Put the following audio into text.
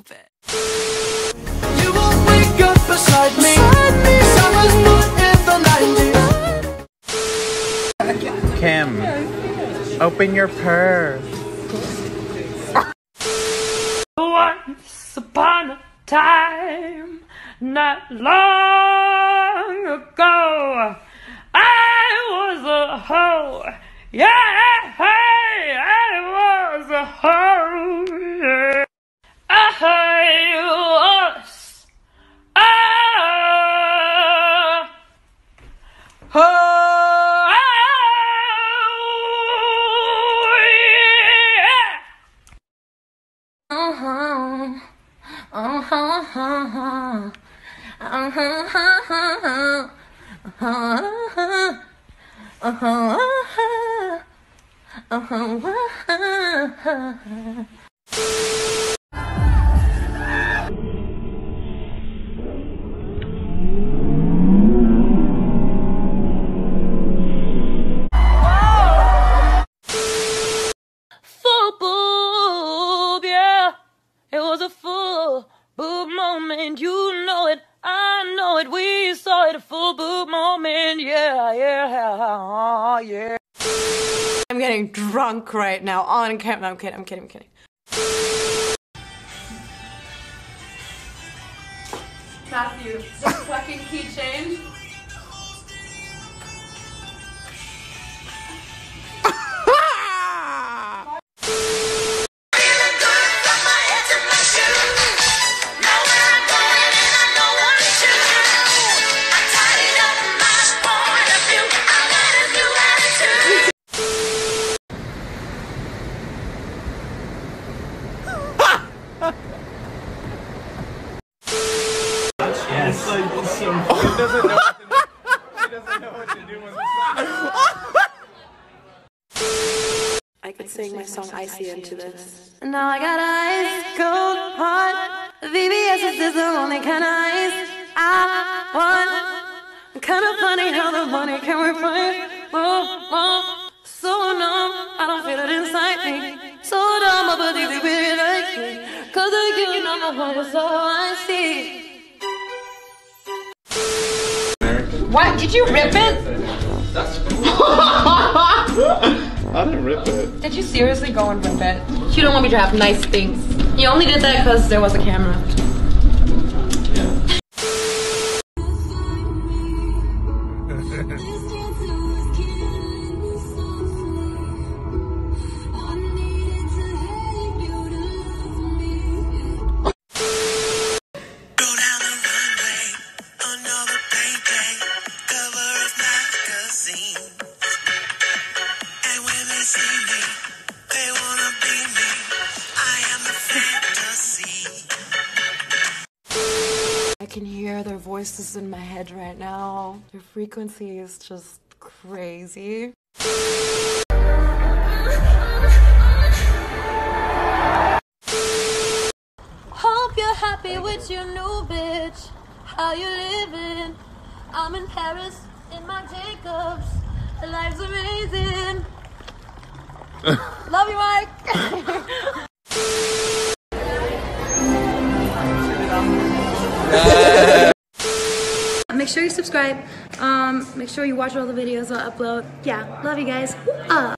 stupid. Kim, open your purse. Once upon a time, not long ago, I was a hoe. Yeah! Yeah. Uh-huh. Uh-huh. Uh-huh. Uh-huh. Uh-huh. Moment. You know it. I know it. We saw it. A full boob moment. Yeah, yeah, yeah. I'm getting drunk right now on camera. No, I'm kidding, I'm kidding, I'm kidding. Matthew, this fucking key change. It's like, it's so, he doesn't know what to do. He doesn't know what to do when I could sing my song Icy into this. Now I got ice cold heart. VVS is the only kind of ice I want. Kinda funny how the money can replace. Oh, oh, so numb, I don't feel it inside me. So dumb, but they really like me. Cause I give you number one, so I What? Did you rip it? I didn't rip it. Did you seriously go and rip it? You don't want me to have nice things. You only did that because there was a camera. Can hear their voices in my head right now. Their frequency is just crazy. Hope you're happy with your new bitch. How you living? I'm in Paris in my Jacobs. Life's amazing. Love you, Mike. Make sure you subscribe. Um, make sure you watch all the videos I upload. Yeah, love you guys. Uh.